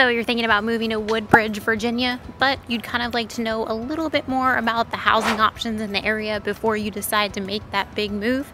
So you're thinking about moving to Woodbridge, Virginia, but you'd kind of like to know a little bit more about the housing options in the area before you decide to make that big move?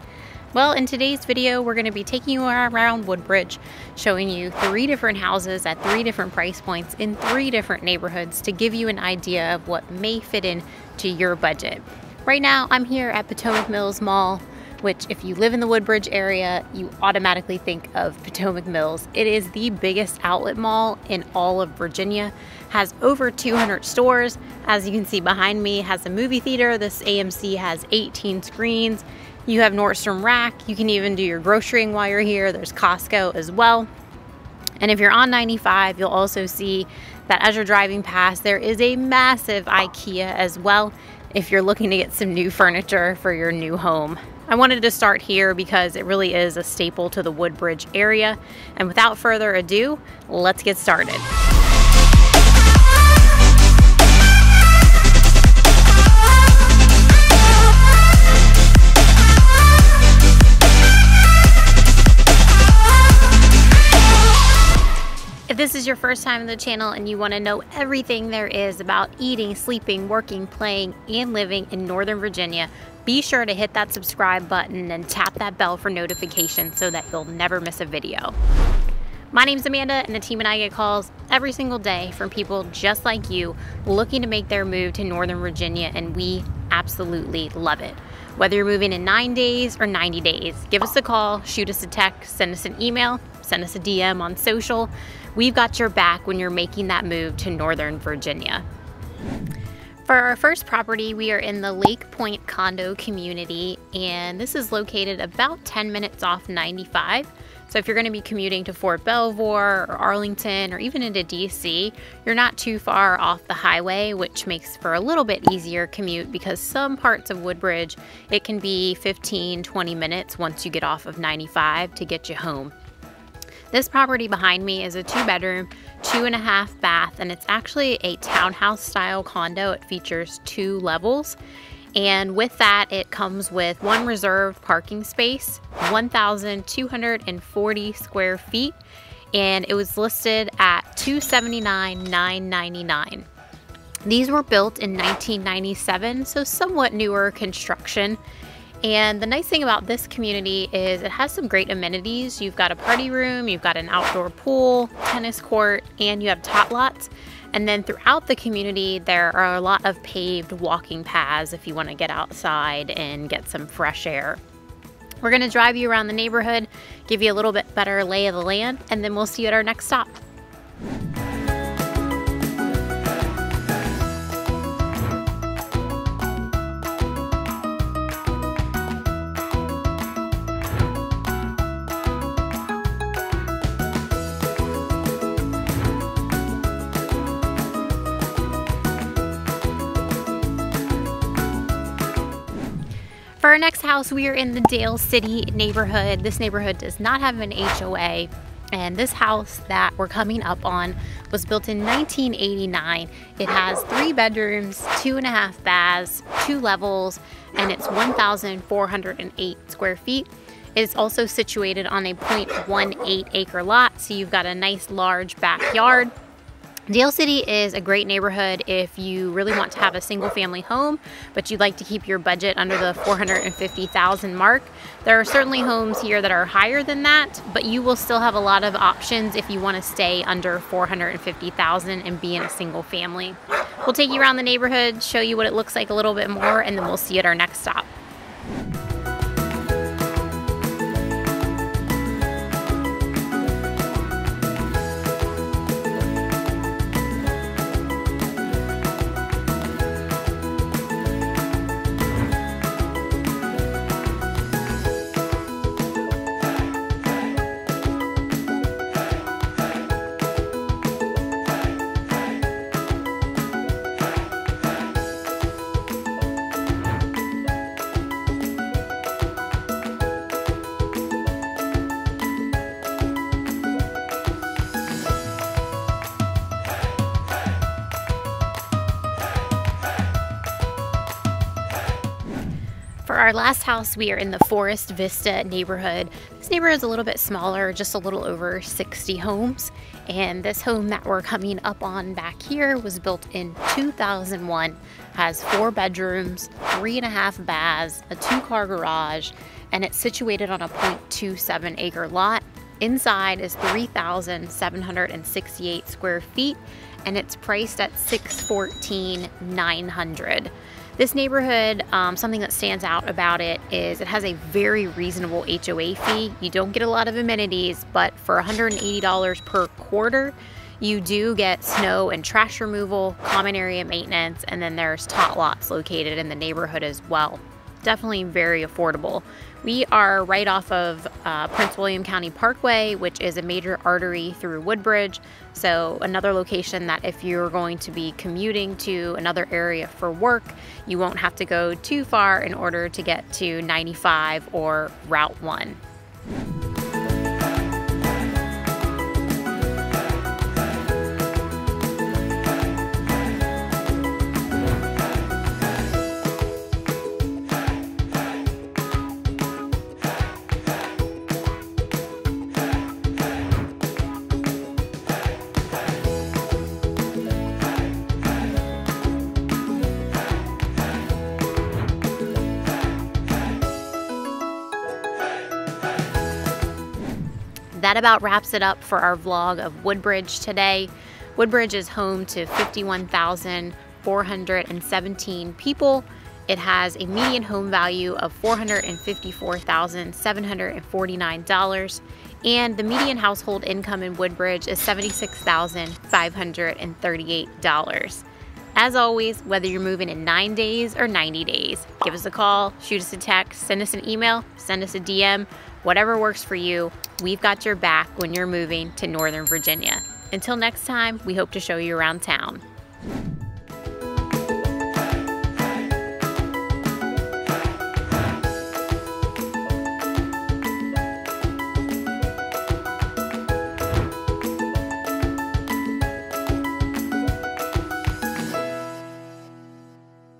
Well, in today's video, we're going to be taking you around Woodbridge, showing you three different houses at three different price points in three different neighborhoods to give you an idea of what may fit in to your budget. Right now, I'm here at Potomac Mills Mall which if you live in the Woodbridge area, you automatically think of Potomac Mills. It is the biggest outlet mall in all of Virginia, has over 200 stores. As you can see behind me, has a movie theater. This AMC has 18 screens. You have Nordstrom Rack. You can even do your grocerying while you're here. There's Costco as well. And if you're on 95, you'll also see that as you're driving past, there is a massive IKEA as well if you're looking to get some new furniture for your new home. I wanted to start here because it really is a staple to the Woodbridge area. And without further ado, let's get started. If this is your first time on the channel and you want to know everything there is about eating, sleeping, working, playing, and living in Northern Virginia, be sure to hit that subscribe button and tap that bell for notifications so that you'll never miss a video. My name's Amanda and the team and I get calls every single day from people just like you looking to make their move to Northern Virginia and we absolutely love it. Whether you're moving in nine days or 90 days, give us a call, shoot us a text, send us an email, send us a DM on social. We've got your back when you're making that move to Northern Virginia. For our first property, we are in the Lake Point condo community, and this is located about 10 minutes off 95. So if you're going to be commuting to Fort Belvoir or Arlington or even into DC, you're not too far off the highway, which makes for a little bit easier commute because some parts of Woodbridge, it can be 15, 20 minutes once you get off of 95 to get you home. This property behind me is a two bedroom, two and a half bath, and it's actually a townhouse style condo. It features two levels. And with that, it comes with one reserved parking space, 1,240 square feet, and it was listed at 279,999. These were built in 1997, so somewhat newer construction. And the nice thing about this community is it has some great amenities. You've got a party room, you've got an outdoor pool, tennis court, and you have tot lots. And then throughout the community, there are a lot of paved walking paths if you want to get outside and get some fresh air. We're going to drive you around the neighborhood, give you a little bit better lay of the land, and then we'll see you at our next stop. Our next house, we are in the Dale City neighborhood. This neighborhood does not have an HOA. And this house that we're coming up on was built in 1989. It has three bedrooms, two and a half baths, two levels, and it's 1,408 square feet. It's also situated on a 0.18 acre lot, so you've got a nice large backyard. Dale City is a great neighborhood if you really want to have a single family home, but you'd like to keep your budget under the 450,000 mark. There are certainly homes here that are higher than that, but you will still have a lot of options if you want to stay under 450,000 and be in a single family. We'll take you around the neighborhood, show you what it looks like a little bit more, and then we'll see you at our next stop. Our last house, we are in the Forest Vista neighborhood. This neighborhood is a little bit smaller, just a little over 60 homes. And this home that we're coming up on back here was built in 2001, has four bedrooms, three and a half baths, a two car garage, and it's situated on a 0.27 acre lot. Inside is 3,768 square feet and it's priced at 614,900. This neighborhood, um, something that stands out about it is it has a very reasonable HOA fee. You don't get a lot of amenities, but for $180 per quarter, you do get snow and trash removal, common area maintenance, and then there's tot lots located in the neighborhood as well. Definitely very affordable. We are right off of uh, Prince William County Parkway, which is a major artery through Woodbridge. So, another location that if you're going to be commuting to another area for work, you won't have to go too far in order to get to 95 or Route 1. That about wraps it up for our vlog of Woodbridge today. Woodbridge is home to 51,417 people. It has a median home value of $454,749 and the median household income in Woodbridge is $76,538. As always, whether you're moving in nine days or 90 days, give us a call, shoot us a text, send us an email, send us a DM, whatever works for you. We've got your back when you're moving to Northern Virginia. Until next time, we hope to show you around town.